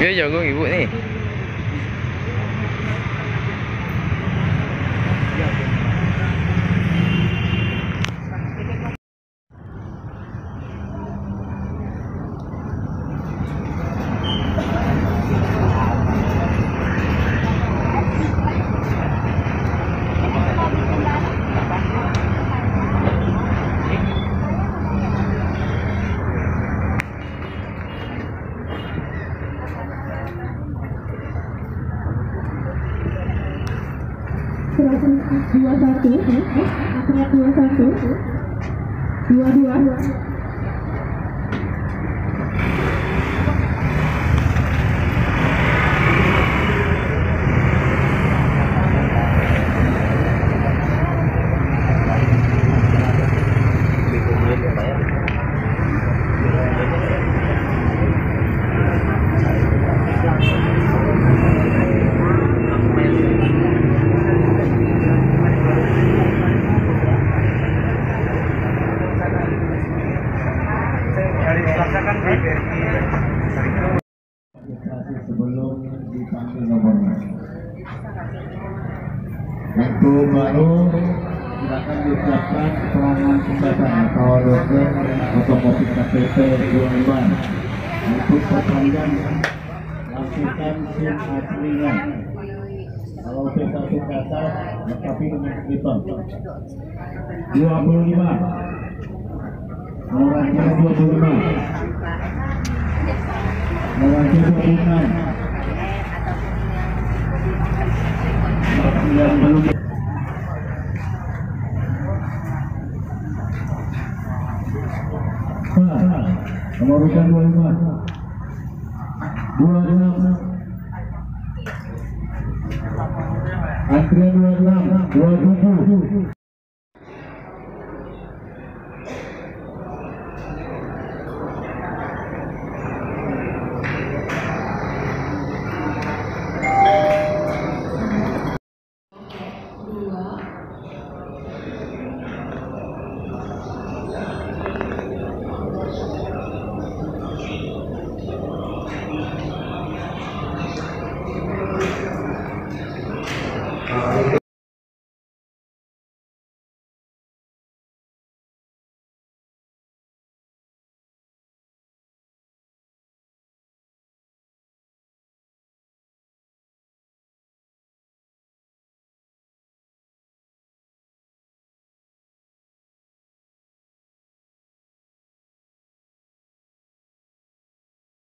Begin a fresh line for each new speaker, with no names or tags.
그 영웅
이분이 네. Dua satu. Dua satu. Dua
dua sebelum dipanggil nomornya. Untuk baru silakan disiapkan keterangan kesehatan atau dosen otomotif KTP 25 untuk perpanjang lakukan SIM aslinya. Kalau satu ke atas, lengkapi dengan hitam. 25 Nomornya 25 Nomornya 26 yang belum Nomor urutan 25 26 Antrian 26 27